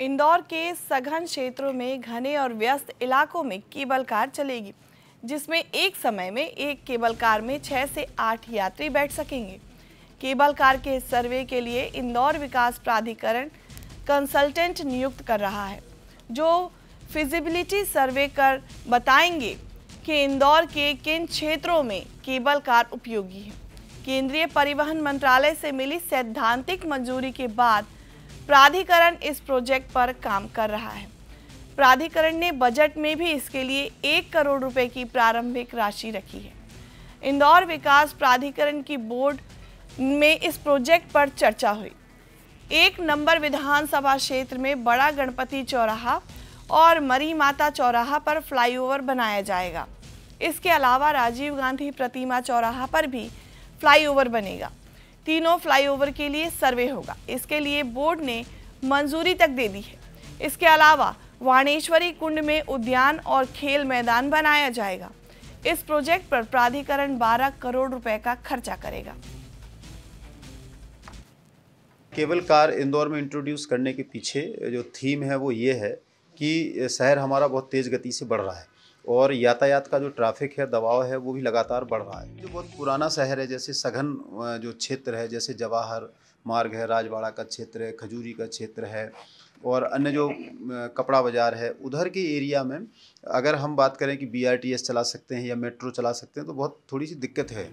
इंदौर के सघन क्षेत्रों में घने और व्यस्त इलाकों में केबल कार चलेगी, जिसमें एक समय में एक केबल कार में छह से आठ यात्री बैठ सकेंगे। केबल कार के सर्वे के लिए इंदौर विकास प्राधिकरण कंसल्टेंट नियुक्त कर रहा है, जो फिजिबिलिटी सर्वे कर बताएँगे कि इंदौर के किन क्षेत्रों में केबल कार उपयोगी है। केंद्रीय परिवहन मंत्रालय से मिली सैद्धांतिक मंजूरी के बाद प्राधिकरण इस प्रोजेक्ट पर काम कर रहा है। प्राधिकरण ने बजट में भी इसके लिए एक करोड़ रुपए की प्रारंभिक राशि रखी है। इंदौर विकास प्राधिकरण की बोर्ड में इस प्रोजेक्ट पर चर्चा हुई। एक नंबर विधानसभा क्षेत्र में बड़ा गणपति चौराहा और मरी माता चौराहा पर फ्लाईओवर बनाया जाएगा। इसके अलावा राजीव गांधी प्रतिमा चौराहा पर भी फ्लाईओवर बनेगा। तीनों फ्लाईओवर के लिए सर्वे होगा। इसके लिए बोर्ड ने मंजूरी तक दे दी है। इसके अलावा वाणेश्वरी कुंड में उद्यान और खेल मैदान बनाया जाएगा। इस प्रोजेक्ट पर प्राधिकरण 12 करोड़ रुपए का खर्चा करेगा। केबल कार इंदौर में इंट्रोड्यूस करने के पीछे जो थीम है वो ये है कि शहर हमारा बहुत तेज़ गति से बढ़ रहा है। और यातायात का जो ट्रैफ़िक है, दबाव है, वो भी लगातार बढ़ रहा है। जो बहुत पुराना शहर है, जैसे सघन जो क्षेत्र है, जैसे जवाहर मार्ग है राजवाड़ा का क्षेत्र है, खजूरी का क्षेत्र है, और अन्य जो कपड़ा बाज़ार है, उधर के एरिया में अगर हम बात करें कि बीआरटीएस चला सकते हैं या मेट्रो चला सकते हैं तो बहुत थोड़ी सी दिक्कत है।